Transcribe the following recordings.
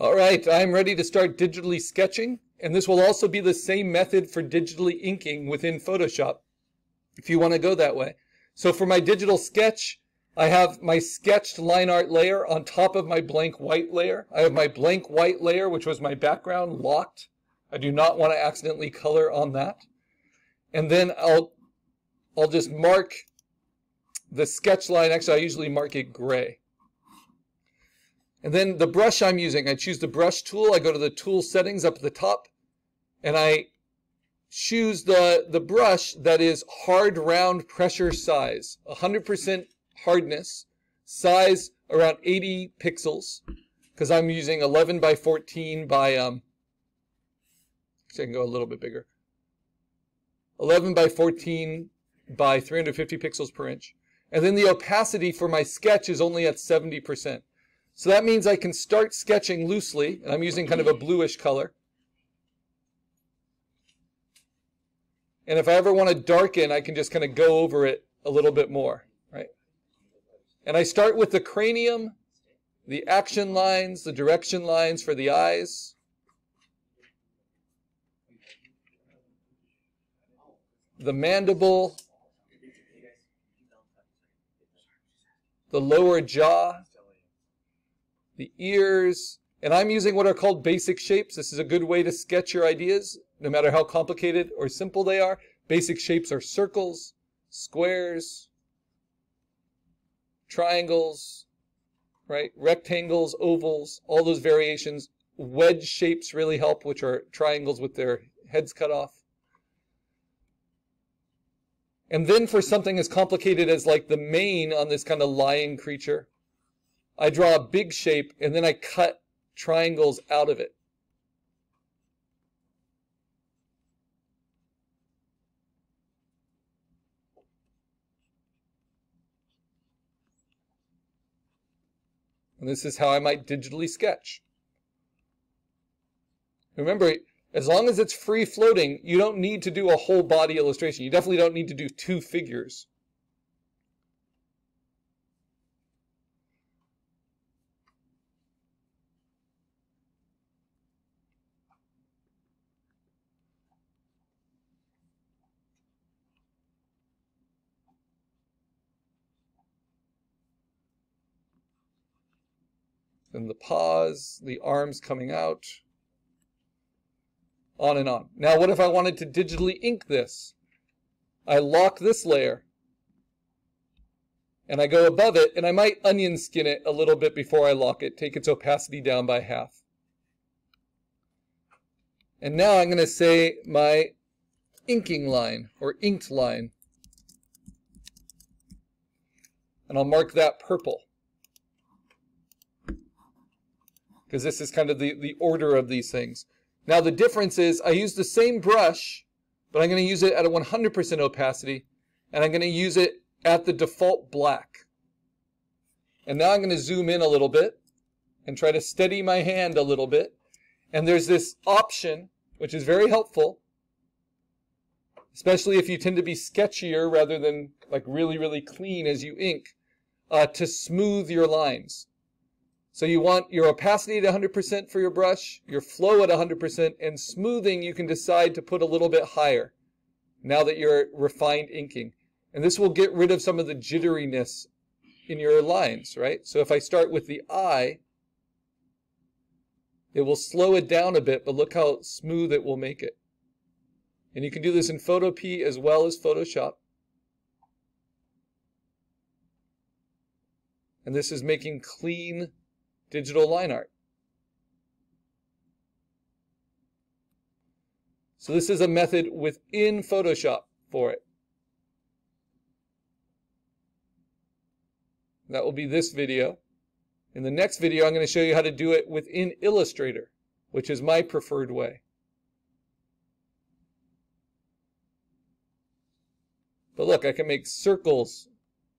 All right, I'm ready to start digitally sketching, and this will also be the same method for digitally inking within Photoshop, if you want to go that way. So for my digital sketch, I have my sketched line art layer on top of my blank white layer. I have my blank white layer, which was my background, locked. I do not want to accidentally color on that. And then I'll, I'll just mark the sketch line. Actually, I usually mark it gray. And then the brush I'm using, I choose the brush tool. I go to the tool settings up at the top and I choose the, the brush that is hard round pressure size, 100% hardness, size around 80 pixels, because I'm using 11 by 14 by, um, I can go a little bit bigger, 11 by 14 by 350 pixels per inch. And then the opacity for my sketch is only at 70%. So that means I can start sketching loosely, and I'm using kind of a bluish color. And if I ever want to darken, I can just kind of go over it a little bit more, right? And I start with the cranium, the action lines, the direction lines for the eyes. The mandible, the lower jaw, the ears, and I'm using what are called basic shapes. This is a good way to sketch your ideas, no matter how complicated or simple they are. Basic shapes are circles, squares, triangles, right? Rectangles, ovals, all those variations. Wedge shapes really help, which are triangles with their heads cut off. And then for something as complicated as like the mane on this kind of lion creature, I draw a big shape and then I cut triangles out of it. And this is how I might digitally sketch. Remember, as long as it's free floating, you don't need to do a whole body illustration. You definitely don't need to do two figures. Then the paws, the arms coming out, on and on. Now, what if I wanted to digitally ink this? I lock this layer and I go above it and I might onion skin it a little bit before I lock it, take its opacity down by half. And now I'm going to say my inking line or inked line. And I'll mark that purple because this is kind of the, the order of these things. Now the difference is I use the same brush, but I'm going to use it at a 100% opacity, and I'm going to use it at the default black. And now I'm going to zoom in a little bit and try to steady my hand a little bit. And there's this option, which is very helpful, especially if you tend to be sketchier rather than like really, really clean as you ink, uh, to smooth your lines. So you want your opacity at 100% for your brush, your flow at 100%, and smoothing you can decide to put a little bit higher now that you're refined inking. And this will get rid of some of the jitteriness in your lines, right? So if I start with the eye, it will slow it down a bit, but look how smooth it will make it. And you can do this in Photopea as well as Photoshop. And this is making clean digital line art. So this is a method within Photoshop for it. That will be this video. In the next video, I'm going to show you how to do it within Illustrator, which is my preferred way. But look, I can make circles,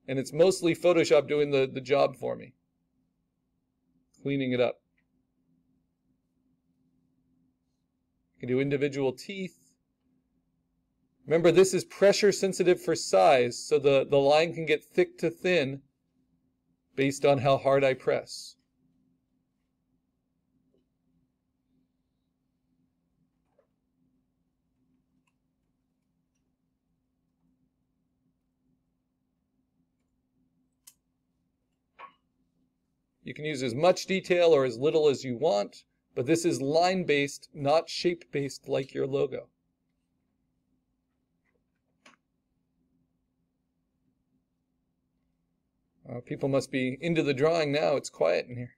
and it's mostly Photoshop doing the, the job for me cleaning it up. You can do individual teeth. Remember, this is pressure sensitive for size, so the, the line can get thick to thin based on how hard I press. You can use as much detail or as little as you want, but this is line-based, not shape-based like your logo. Uh, people must be into the drawing now. It's quiet in here.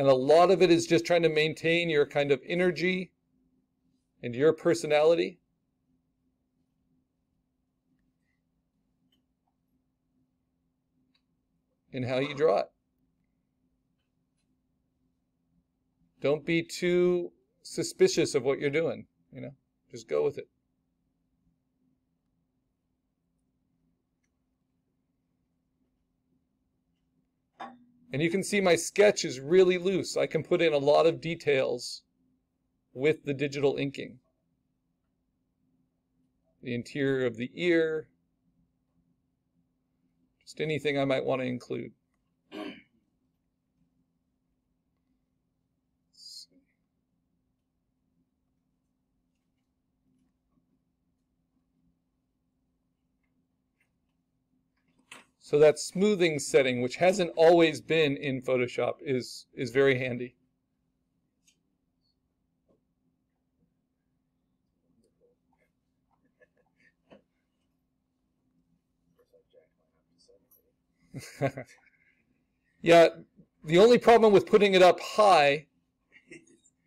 And a lot of it is just trying to maintain your kind of energy and your personality. In how you draw it. Don't be too suspicious of what you're doing, you know, just go with it. And you can see my sketch is really loose. I can put in a lot of details with the digital inking. The interior of the ear, just anything I might want to include. So that smoothing setting, which hasn't always been in Photoshop, is, is very handy. yeah, the only problem with putting it up high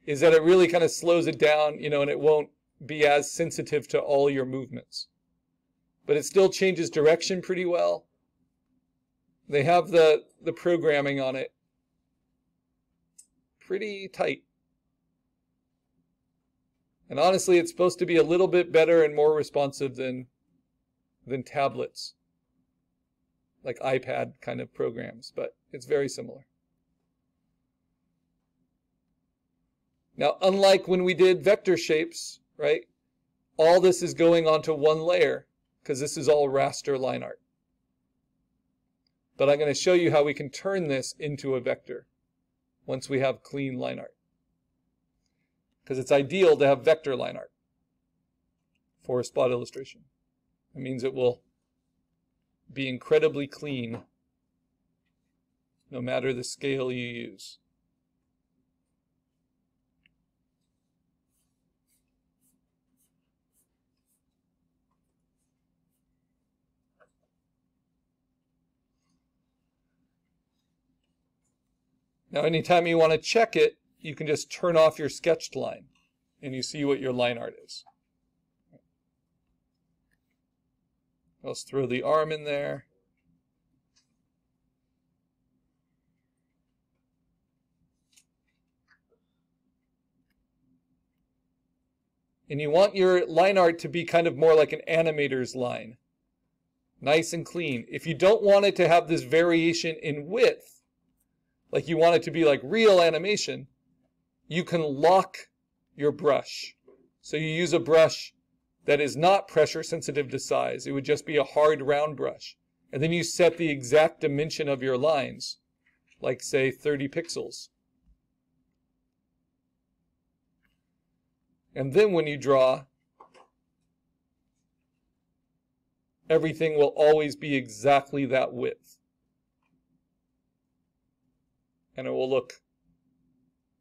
is that it really kind of slows it down, you know, and it won't be as sensitive to all your movements. But it still changes direction pretty well. They have the, the programming on it pretty tight. And honestly, it's supposed to be a little bit better and more responsive than, than tablets, like iPad kind of programs, but it's very similar. Now, unlike when we did vector shapes, right, all this is going onto one layer because this is all raster line art. But I'm going to show you how we can turn this into a vector once we have clean line art. Because it's ideal to have vector line art for a spot illustration. It means it will be incredibly clean no matter the scale you use. Now, anytime you want to check it, you can just turn off your sketched line and you see what your line art is. Let's throw the arm in there. And you want your line art to be kind of more like an animator's line. Nice and clean. If you don't want it to have this variation in width, like you want it to be like real animation, you can lock your brush. So you use a brush that is not pressure sensitive to size. It would just be a hard round brush. And then you set the exact dimension of your lines, like say 30 pixels. And then when you draw, everything will always be exactly that width and it will look,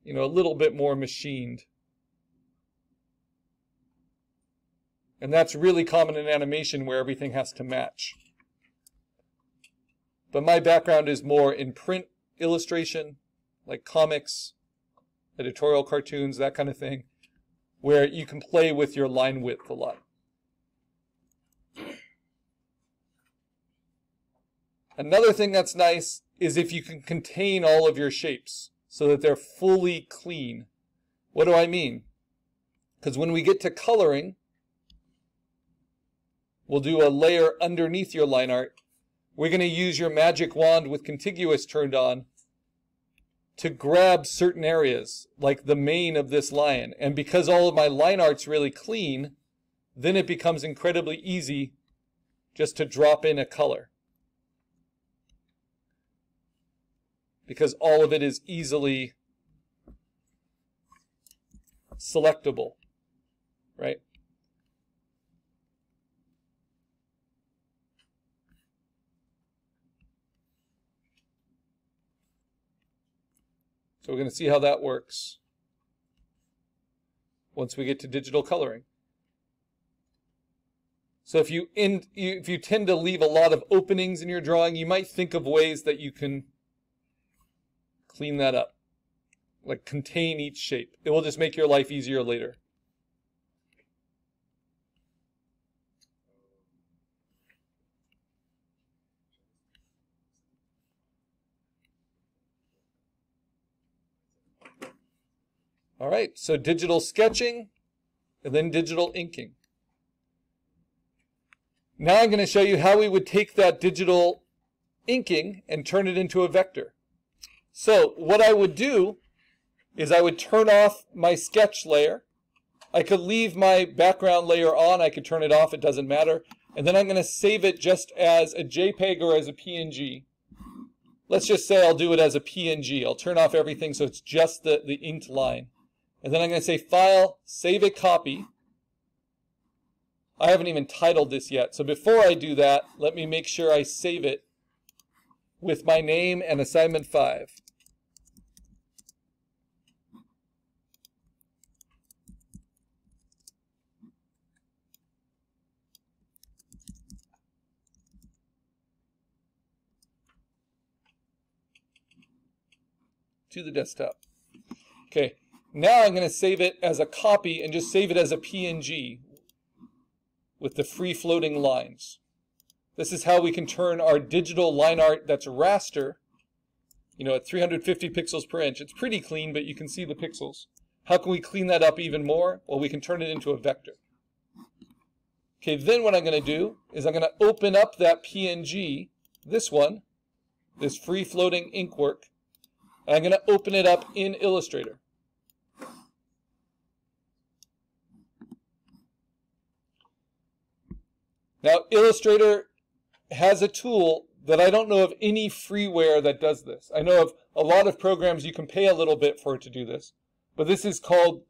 you know, a little bit more machined. And that's really common in animation where everything has to match. But my background is more in print illustration, like comics, editorial cartoons, that kind of thing, where you can play with your line width a lot. Another thing that's nice is if you can contain all of your shapes so that they're fully clean. What do I mean? Because when we get to coloring, we'll do a layer underneath your line art. We're going to use your magic wand with contiguous turned on to grab certain areas, like the mane of this lion. And because all of my line art's really clean, then it becomes incredibly easy just to drop in a color. Because all of it is easily selectable, right? So we're going to see how that works once we get to digital coloring. So if you, if you tend to leave a lot of openings in your drawing, you might think of ways that you can clean that up. Like contain each shape. It will just make your life easier later. All right, so digital sketching and then digital inking. Now I'm going to show you how we would take that digital inking and turn it into a vector. So what I would do is I would turn off my sketch layer. I could leave my background layer on. I could turn it off. It doesn't matter. And then I'm going to save it just as a JPEG or as a PNG. Let's just say I'll do it as a PNG. I'll turn off everything so it's just the, the inked line. And then I'm going to say File, Save a Copy. I haven't even titled this yet. So before I do that, let me make sure I save it with my name and assignment 5. to the desktop. Okay, now I'm going to save it as a copy and just save it as a PNG with the free floating lines. This is how we can turn our digital line art that's raster, you know, at 350 pixels per inch. It's pretty clean, but you can see the pixels. How can we clean that up even more? Well, we can turn it into a vector. Okay, then what I'm going to do is I'm going to open up that PNG, this one, this free floating ink work, and I'm going to open it up in Illustrator. Now, Illustrator has a tool that I don't know of any freeware that does this. I know of a lot of programs you can pay a little bit for to do this, but this is called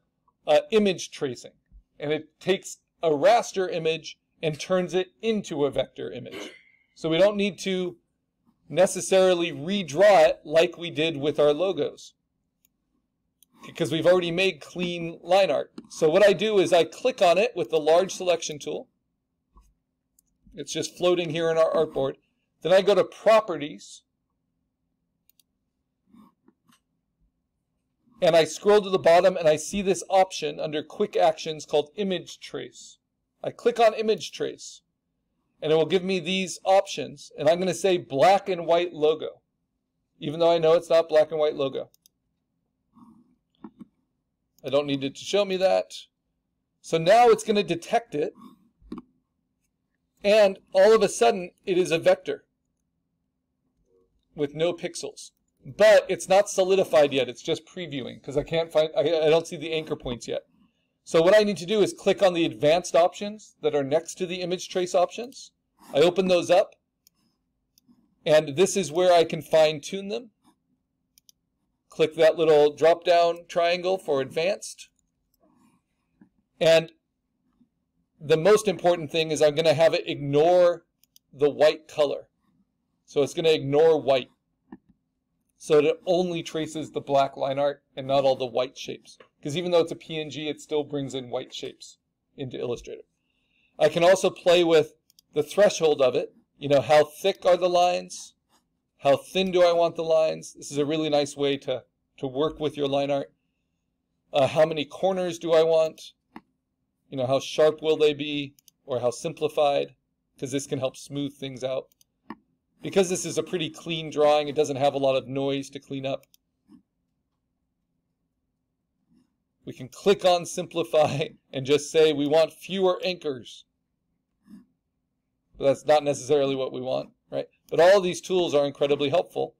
uh, image tracing. And it takes a raster image and turns it into a vector image. So we don't need to necessarily redraw it like we did with our logos because we've already made clean line art. So what I do is I click on it with the large selection tool it's just floating here in our artboard. Then I go to Properties. And I scroll to the bottom and I see this option under Quick Actions called Image Trace. I click on Image Trace. And it will give me these options. And I'm going to say black and white logo. Even though I know it's not black and white logo. I don't need it to show me that. So now it's going to detect it and all of a sudden, it is a vector with no pixels. But it's not solidified yet. It's just previewing because I can't find, I, I don't see the anchor points yet. So what I need to do is click on the advanced options that are next to the image trace options. I open those up. And this is where I can fine tune them. Click that little drop down triangle for advanced. And the most important thing is I'm going to have it ignore the white color. So it's going to ignore white. So that it only traces the black line art and not all the white shapes. Because even though it's a PNG, it still brings in white shapes into Illustrator. I can also play with the threshold of it. You know, how thick are the lines? How thin do I want the lines? This is a really nice way to, to work with your line art. Uh, how many corners do I want? You know, how sharp will they be or how simplified, because this can help smooth things out. Because this is a pretty clean drawing, it doesn't have a lot of noise to clean up. We can click on simplify and just say we want fewer anchors. But that's not necessarily what we want, right? But all these tools are incredibly helpful